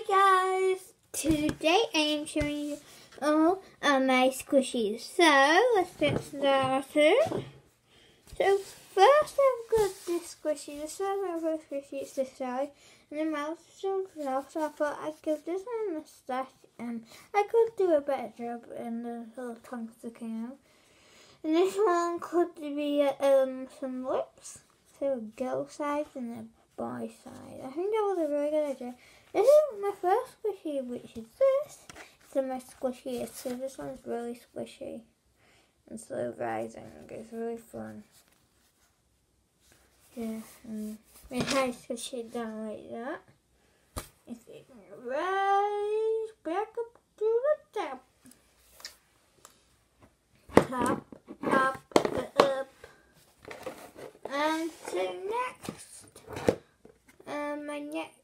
Hi guys! Today I am showing you all of my squishies. So let's get started. So first I've got this squishy. This is my first squishy. It's this side. And the mouth is so. So I thought I'd give this one a mustache and I could do a better job in the little tongue sticking out. And this one could be um, some lips. So a girl side and a boy side. I think that was a very good idea. This is my first squishy, which is this. It's my squishiest, so this one's really squishy and slow rising. It's really fun. Yeah, and can squish it down like that. If it can rise back up to the top. Top, up, up. And so next, um, my next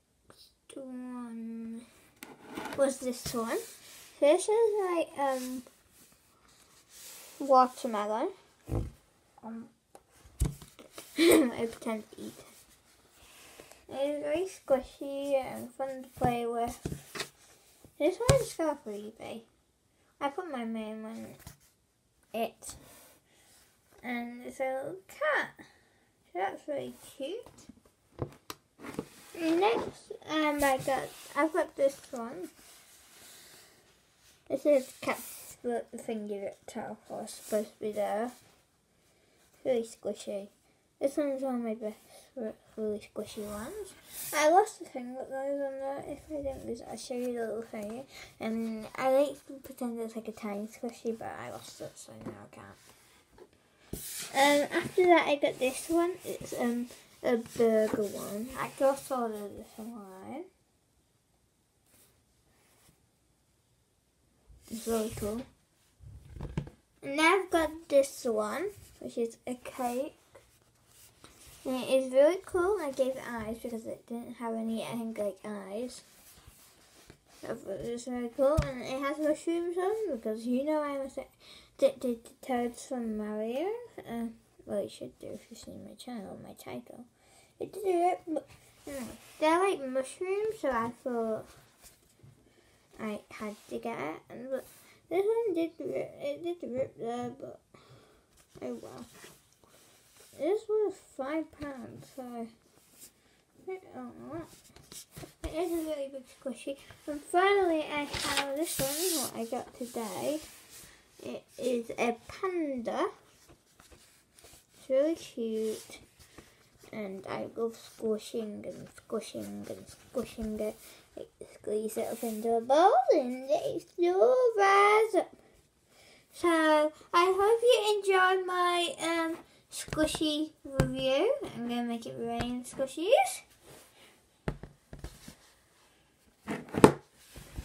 one was this one. This is like um watermelon. Um, I pretend to eat. It's very squishy and fun to play with. This one I just got off eBay. I put my name on it. And it's a little cat. So that's really cute. Next, um, I got, I've got this one. This is cat's finger top, or supposed to be there. Really squishy. This one's one of my best really squishy ones. I lost the thing that goes on there. If I don't lose it, I'll show you the little thing. And I like to pretend it's like a tiny squishy, but I lost it, so now I can't. Um, after that, I got this one. It's um a burger one. I just ordered this online. It's really cool. And now I've got this one, which is a cake. And it is really cool. I gave it eyes because it didn't have any, I think, like eyes. It's very cool. And it has mushrooms on because you know I'm addicted to toads from Mario. Uh, well, you should do if you've seen my channel, my title. It did it, but they're like mushrooms, so I thought I had to get it. And but this one did rip, it did rip there, but oh well. This was five pounds, so I don't know. It is a really big squishy. And finally, I have this one, what I got today. It is a panda. It's really cute. And I love squishing and squishing and squishing it. Like squeeze it up into a bowl and they still rise up. So I hope you enjoyed my um, squishy review. I'm going to make it rain squishies.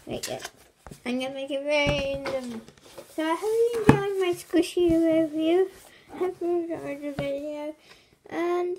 Like it. I'm going to make it rain. So I hope you enjoyed my squishy review. You enjoyed the video. And!